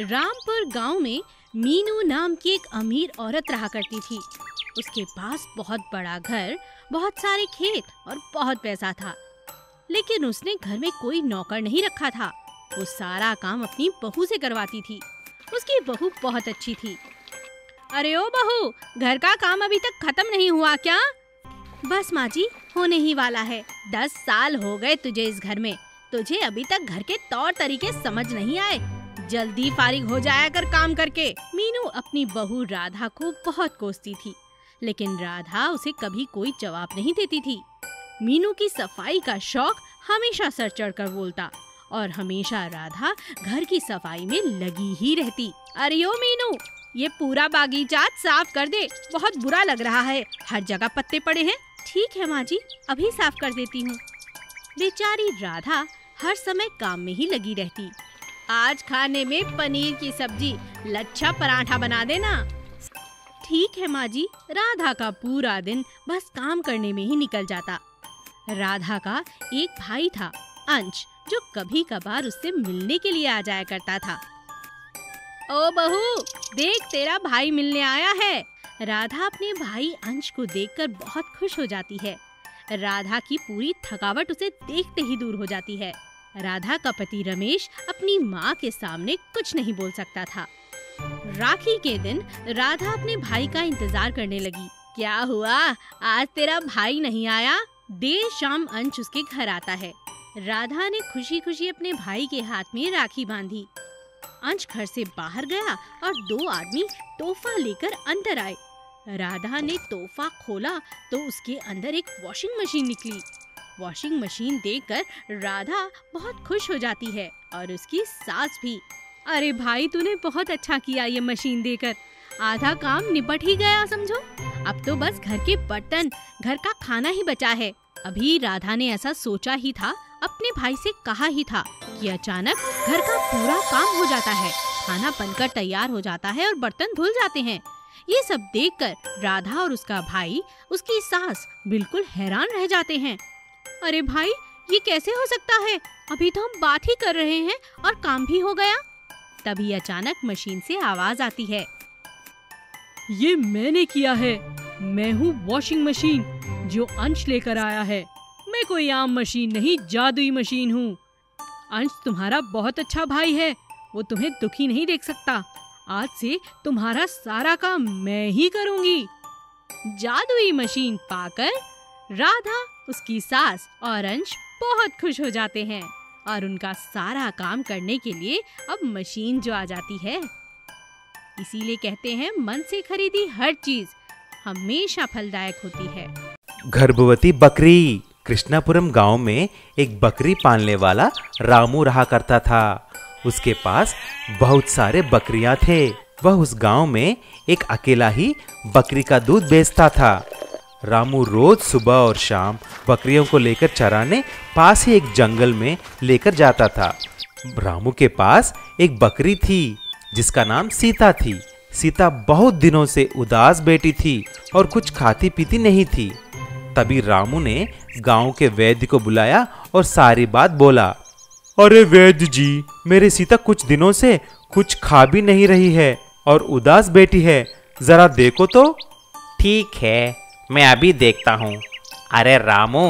रामपुर गाँव में मीनू नाम की एक अमीर औरत रहा करती थी। उसके पास बहुत बड़ा घर, बहुत सारे खेत और बहुत पैसा था। लेकिन उसने घर में कोई नौकर नहीं रखा था। वो सारा काम अपनी बहू से करवाती थी। उसकी बहू बहुत अच्छी थी। अरे ओ बहू, घर का काम अभी तक खत्म नहीं हुआ क्या? बस माँ जी, होने ही वाला है। दस साल हो गए तुझे इस घर में। तुझे अभी तक घर के तौर तरीके समझ नहीं आए। जल्दी फारिग हो जाया कर काम करके। मीनू अपनी बहू राधा को बहुत कोसती थी, लेकिन राधा उसे कभी कोई जवाब नहीं देती थी। मीनू की सफ़ाई का शौक हमेशा सर चढ़कर बोलता, और हमेशा राधा घर की सफ़ाई में लगी ही रहती। अरे ओ मीनू, ये पूरा बागीचा साफ़ कर दे, बहुत बुरा लग रहा है। हर जगह पत्ते पड़े हैं। ठीक है माँ जी, अभी साफ़ कर देती हूँ। बेचारी राधा हर समय काम में ही लगी रहती। आज खाने में पनीर की सब्ज़ी, लच्छा पराठा बना देना। ठीक है माँ जी राधा का पूरा दिन बस काम करने में ही निकल जाता। राधा का एक भाई था, अंश, जो कभी कभार उससे मिलने के लिए आ जाया करता था। ओ बहू, देख तेरा भाई मिलने आया है। राधा अपने भाई अंश को देखकर बहुत खुश हो जाती है। राधा की पूरी थकावट उसे देखते ही दूर हो जाती है। राधा का पति रमेश अपनी माँ के सामने कुछ नहीं बोल सकता था। राखी के दिन राधा अपने भाई का इंतज़ार करने लगी। क्या हुआ? आज तेरा भाई नहीं आया? देर शाम अंश उसके घर आता है। राधा ने खुशी खुशी अपने भाई के हाथ में राखी बांधी। अंश घर से बाहर गया और दो आदमी तोहफा लेकर अंदर आए। राधा ने तोहफा खोला तो उसके अंदर एक वॉशिंग मशीन निकली। वॉशिंग मशीन देखकर राधा बहुत खुश हो जाती है और उसकी सास भी। अरे भाई, तूने बहुत अच्छा किया ये मशीन देकर। आधा काम निपट ही गया समझो। अब तो बस घर के बर्तन, घर का खाना ही बचा है। अभी राधा ने ऐसा सोचा ही था, अपने भाई से कहा ही था कि अचानक घर का पूरा काम हो जाता है। खाना बनकर तैयार हो जाता है और बर्तन धुल जाते हैं। ये सब देखकर राधा और उसका भाई, उसकी सास बिल्कुल हैरान रह जाते हैं। अरे भाई, ये कैसे हो सकता है? अभी तो हम बात ही कर रहे हैं और काम भी हो गया। तभी अचानक मशीन से आवाज़ आती है। ये मैंने किया है। मैं हूँ वॉशिंग मशीन, जो अंश लेकर आया है। मैं कोई आम मशीन नहीं, जादुई मशीन हूँ। अंश तुम्हारा बहुत अच्छा भाई है। वो तुम्हें दुखी नहीं देख सकता। आज से तुम्हारा सारा काम मैं ही करूँगी। जादुई मशीन पाकर राधा उसकी सास और अंश बहुत खुश हो जाते हैं और उनका सारा काम करने के लिए अब मशीन जो आ जाती है। इसीलिए कहते हैं मन से खरीदी हर चीज़ हमेशा फलदायक होती है। गर्भवती बकरी, कृष्णापुरम गाँव में एक बकरी पालने वाला रामू रहा करता था। उसके पास बहुत सारे बकरियाँ थे। वह उस गाँव में एक अकेला ही बकरी का दूध बेचता था। रामू रोज सुबह और शाम बकरियों को लेकर चराने पास ही एक जंगल में लेकर जाता था। रामू के पास एक बकरी थी, जिसका नाम सीता थी। सीता बहुत दिनों से उदास बेटी थी और कुछ खाती पीती नहीं थी। तभी रामू ने गाँव के वैद्य को बुलाया और सारी बात बोला, अरे वैद्य जी, मेरी सीता कुछ दिनों से कुछ खा भी नहीं रही है और उदास बेटी है। जरा देखो तो। ठीक है। मैं अभी देखता हूँ। अरे रामू,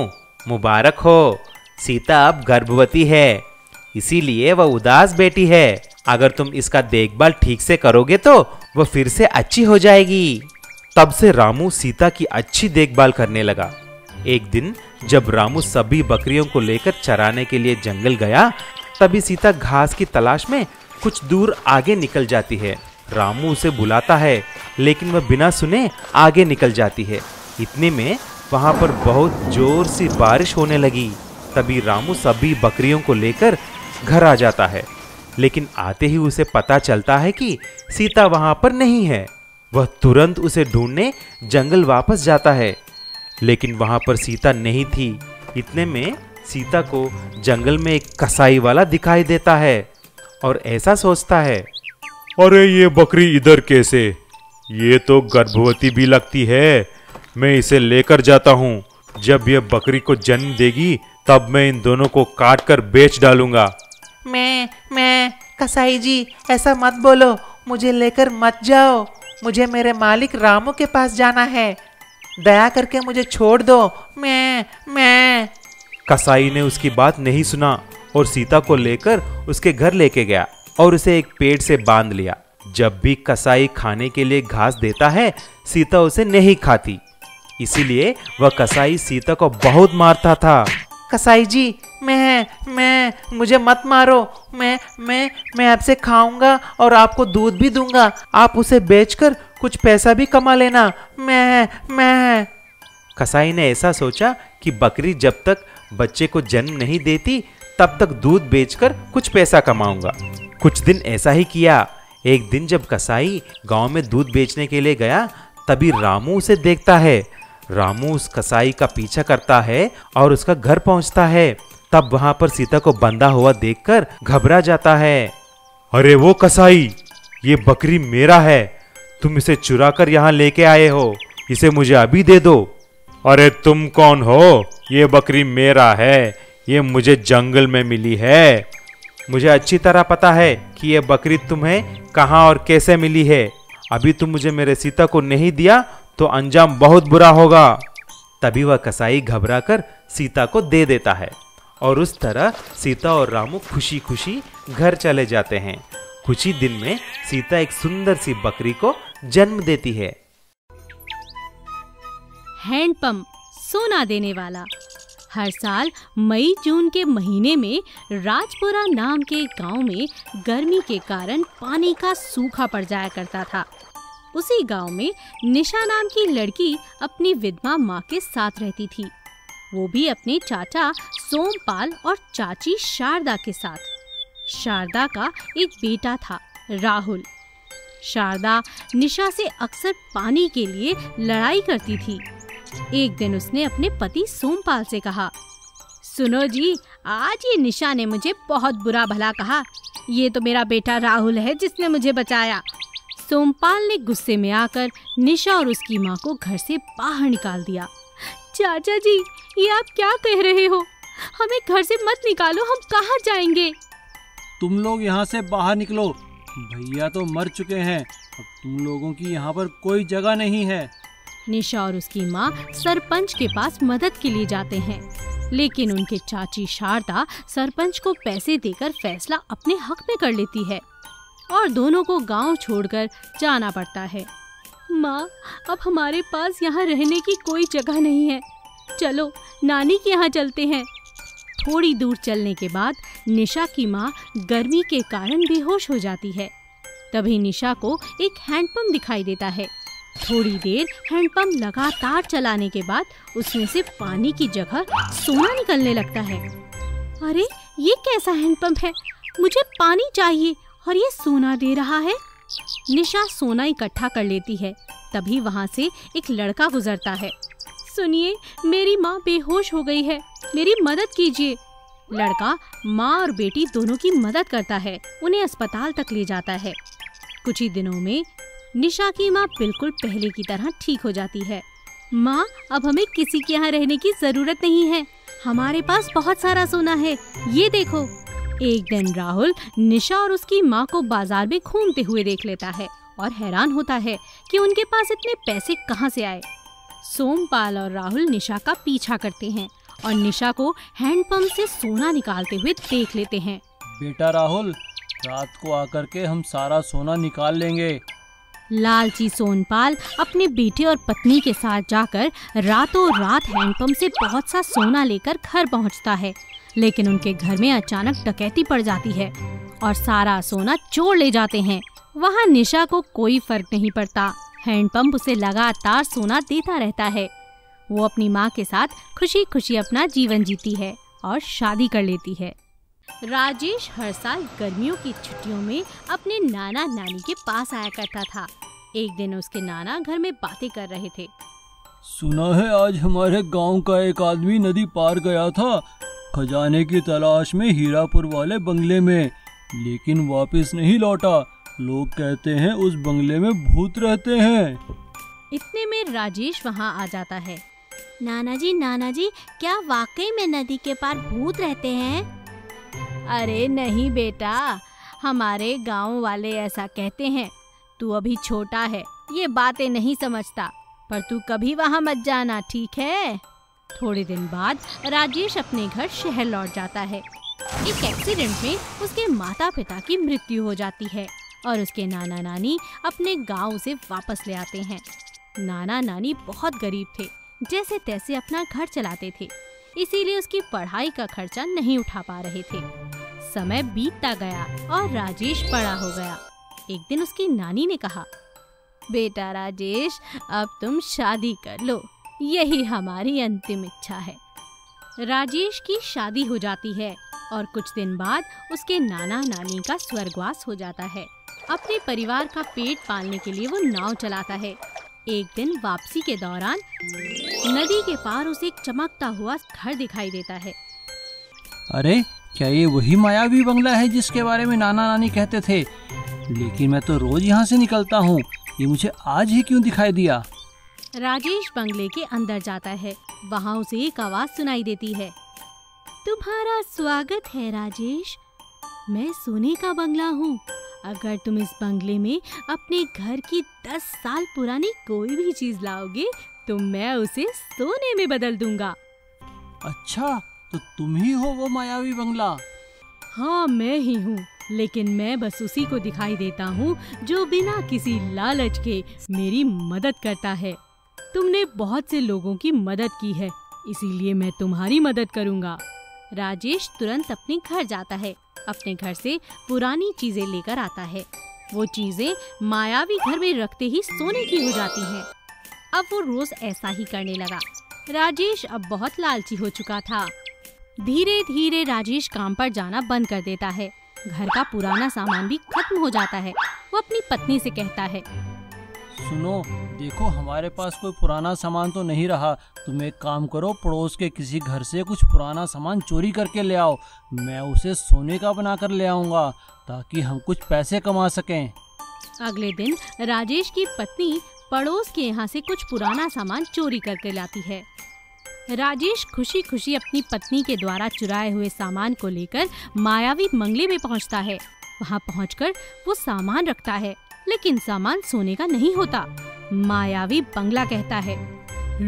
मुबारक हो। सीता अब गर्भवती है। इसीलिए वह उदास बेटी है। अगर तुम इसका देखभाल ठीक से करोगे तो वह फिर से अच्छी हो जाएगी। तब से रामू सीता की अच्छी देखभाल करने लगा। एक दिन जब रामू सभी बकरियों को लेकर चराने के लिए जंगल गया, तभी सीता घास की तलाश में कुछ दूर आगे निकल जाती है। रामू उसे बुलाता है, लेकिन वह बिना सुने आगे निकल जाती है। इतने में वहाँ पर बहुत ज़ोर से बारिश होने लगी। तभी रामू सभी बकरियों को लेकर घर आ जाता है। लेकिन आते ही उसे पता चलता है कि सीता वहाँ पर नहीं है। वह तुरंत उसे ढूँढने जंगल वापस जाता है। लेकिन वहाँ पर सीता नहीं थी। इतने में सीता को जंगल में एक कसाई वाला दिखाई देता है और ऐसा सोचता है, अरे, ये बकरी इधर कैसे? ये तो गर्भवती भी लगती है। मैं इसे लेकर जाता हूँ। जब यह बकरी को जन्म देगी तब मैं इन दोनों को काट कर बेच डालूँगा। मैं मैं कसाई जी ऐसा मत बोलो। मुझे लेकर मत जाओ। मुझे मेरे मालिक रामू के पास जाना है। दया करके मुझे छोड़ दो। मैं मैं। कसाई ने उसकी बात नहीं सुना और सीता को लेकर उसके घर लेके गया और उसे एक पेड़ से बाँध लिया। जब भी कसाई खाने के लिए घास देता है सीता उसे नहीं खाती। इसीलिए वह कसाई सीता को बहुत मारता था। कसाई जी मैं मैं मुझे मत मारो। मैं मैं मैं आपसे खाऊँगा और आपको दूध भी दूँगा। आप उसे बेचकर कुछ पैसा भी कमा लेना। मैं मैं। कसाई ने ऐसा सोचा कि बकरी जब तक बच्चे को जन्म नहीं देती तब तक दूध बेचकर कुछ पैसा कमाऊँगा। कुछ दिन ऐसा ही किया। एक दिन जब कसाई गाँव में दूध बेचने के लिए गया तभी रामू उसे देखता है। रामू उस कसाई का पीछा करता है और उसका घर पहुँचता है। तब वहाँ पर सीता को बंधा हुआ देखकर घबरा जाता है। अरे वो कसाई, ये बकरी मेरा है। तुम इसे चुरा कर यहाँ लेके आए हो। इसे मुझे अभी दे दो। अरे तुम कौन हो? ये बकरी मेरा है। ये मुझे जंगल में मिली है। मुझे अच्छी तरह पता है कि ये बकरी तुम्हें कहाँ और कैसे मिली है। अभी तुम मुझे मेरे सीता को नहीं दिया तो अंजाम बहुत बुरा होगा। तभी वह कसाई घबरा कर सीता को दे देता है और उस तरह सीता और रामू खुशी खुशी घर चले जाते हैं। कुछ ही दिन में सीता एक सुंदर सी बकरी को जन्म देती है। हैंडपंप, सोना देने वाला। हर साल मई जून के महीने में राजपुरा नाम के गाँव में गर्मी के कारण पानी का सूखा पड़ जाया करता था। उसी गाँव में निशा नाम की लड़की अपनी विधवा माँ के साथ रहती थी। वो भी अपने चाचा सोमपाल और चाची शारदा के साथ। शारदा का एक बेटा था, राहुल। शारदा निशा से अक्सर पानी के लिए लड़ाई करती थी। एक दिन उसने अपने पति सोमपाल से कहा, सुनो जी, आज ये निशा ने मुझे बहुत बुरा भला कहा। ये तो मेरा बेटा राहुल है जिसने मुझे बचाया। सोमपाल ने गुस्से में आकर निशा और उसकी माँ को घर से बाहर निकाल दिया। चाचा जी ये आप क्या कह रहे हो? हमें घर से मत निकालो हम कहाँ जाएँगे? तुम लोग यहाँ से बाहर निकलो। भैया तो मर चुके हैं। अब तुम लोगों की यहाँ पर कोई जगह नहीं है। निशा और उसकी माँ सरपंच के पास मदद के लिए जाते हैं। लेकिन उनके चाची शारदा सरपंच को पैसे देकर फैसला अपने हक में कर लेती है। और दोनों को गाँव छोड़कर जाना पड़ता है। माँ, अब हमारे पास यहाँ रहने की कोई जगह नहीं है। चलो, नानी के यहाँ चलते हैं। थोड़ी दूर चलने के बाद निशा की माँ गर्मी के कारण बेहोश हो जाती है। तभी निशा को एक हैंडपंप दिखाई देता है। थोड़ी देर हैंडपंप लगातार चलाने के बाद उसमें से पानी की जगह सोना निकलने लगता है। अरे, ये कैसा हैंडपंप है? मुझे पानी चाहिए। और ये सोना दे रहा है। निशा सोना इकट्ठा कर लेती है। तभी वहाँ से एक लड़का गुजरता है। सुनिए, मेरी माँ बेहोश हो गई है। मेरी मदद कीजिए। लड़का माँ और बेटी दोनों की मदद करता है। उन्हें अस्पताल तक ले जाता है। कुछ ही दिनों में निशा की माँ बिल्कुल पहले की तरह ठीक हो जाती है। माँ, अब हमें किसी के यहाँ रहने की ज़रूरत नहीं है। हमारे पास बहुत सारा सोना है। ये देखो। एक दिन राहुल निशा और उसकी माँ को बाज़ार में घूमते हुए देख लेता है और हैरान होता है कि उनके पास इतने पैसे कहाँ से आए। सोमपाल और राहुल निशा का पीछा करते हैं और निशा को हैंडपम्प से सोना निकालते हुए देख लेते हैं। बेटा राहुल, रात को आकर के हम सारा सोना निकाल लेंगे। लालची सोनपाल अपने बेटे और पत्नी के साथ जाकर रातों रात हैंडपंप से बहुत सा सोना लेकर घर पहुँचता है। लेकिन उनके घर में अचानक डकैती पड़ जाती है और सारा सोना चोर ले जाते हैं। वहाँ निशा को कोई फ़र्क नहीं पड़ता। हैंडपंप उसे लगातार सोना देता रहता है। वो अपनी माँ के साथ खुशी खुशी अपना जीवन जीती है और शादी कर लेती है। राजेश हर साल गर्मियों की छुट्टियों में अपने नाना नानी के पास आया करता था। एक दिन उसके नाना घर में बातें कर रहे थे। सुना है आज हमारे गाँव का एक आदमी नदी पार गया था। खजाने की तलाश में हीरापुर वाले बंगले में लेकिन वापस नहीं लौटा। लोग कहते हैं उस बंगले में भूत रहते हैं। इतने में राजेश वहाँ आ जाता है। नाना जी नाना जी क्या वाकई में नदी के पार भूत रहते हैं? अरे नहीं बेटा, हमारे गाँव वाले ऐसा कहते हैं, तू अभी छोटा है, ये बातें नहीं समझता, पर तू कभी वहाँ मत जाना, ठीक है? थोड़े दिन बाद राजेश अपने घर शहर लौट जाता है। एक एक्सीडेंट में उसके माता पिता की मृत्यु हो जाती है और उसके नाना नानी अपने गाँव से वापस ले आते हैं। नाना नानी बहुत गरीब थे जैसे तैसे अपना घर चलाते थे, इसीलिए उसकी पढ़ाई का खर्चा नहीं उठा पा रहे थे। समय बीतता गया और राजेश बड़ा हो गया। एक दिन उसकी नानी ने कहा, बेटा राजेश, अब तुम शादी कर लो। यही हमारी अंतिम इच्छा है। राजेश की शादी हो जाती है और कुछ दिन बाद उसके नाना नानी का स्वर्गवास हो जाता है। अपने परिवार का पेट पालने के लिए वो नाव चलाता है। एक दिन वापसी के दौरान नदी के पार उसे एक चमकता हुआ घर दिखाई देता है। अरे क्या ये वही मायावी बंगला है जिसके बारे में नाना नानी कहते थे? लेकिन मैं तो रोज यहाँ से निकलता हूँ। ये मुझे आज ही क्यों दिखाई दिया? राजेश बंगले के अंदर जाता है। वहाँ उसे एक आवाज़ सुनाई देती है। तुम्हारा स्वागत है राजेश। मैं सोने का बंगला हूँ। अगर तुम इस बंगले में अपने घर की दस साल पुरानी कोई भी चीज़ लाओगे तो मैं उसे सोने में बदल दूँगा। अच्छा तो तुम ही हो वो मायावी बंगला। हाँ मैं ही हूँ, लेकिन मैं बस उसी को दिखाई देता हूँ, जो बिना किसी लालच के मेरी मदद करता है। तुमने बहुत से लोगों की मदद की है, इसीलिए मैं तुम्हारी मदद करूँगा। राजेश तुरंत अपने घर जाता है, अपने घर से पुरानी चीज़ें लेकर आता है। वो चीज़ें मायावी घर में रखते ही सोने की हो जाती हैं। अब वो रोज ऐसा ही करने लगा। राजेश अब बहुत लालची हो चुका था। धीरे धीरे राजेश काम पर जाना बंद कर देता है। घर का पुराना सामान भी खत्म हो जाता है। वो अपनी पत्नी से कहता है सुनो देखो हमारे पास कोई पुराना सामान तो नहीं रहा। तुम एक काम करो पड़ोस के किसी घर से कुछ पुराना सामान चोरी करके ले आओ। मैं उसे सोने का बना कर ले आऊँगा ताकि हम कुछ पैसे कमा सकें। अगले दिन राजेश की पत्नी पड़ोस के यहाँ से कुछ पुराना सामान चोरी करके लाती है। राजेश खुशी खुशी अपनी पत्नी के द्वारा चुराए हुए सामान को लेकर मायावी मंगले में पहुँचता है। वहाँ पहुँचकर वो सामान रखता है, लेकिन सामान सोने का नहीं होता। मायावी बंगला कहता है,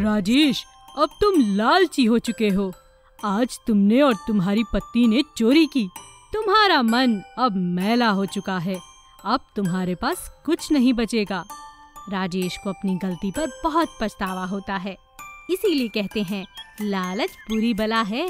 राजेश, अब तुम लालची हो चुके हो। आज तुमने और तुम्हारी पत्नी ने चोरी की। तुम्हारा मन अब मैला हो चुका है। अब तुम्हारे पास कुछ नहीं बचेगा। राजेश को अपनी गलती पर बहुत पछतावा होता है। इसीलिए कहते हैं लालच बुरी बला है।